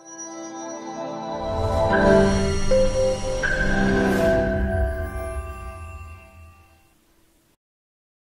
you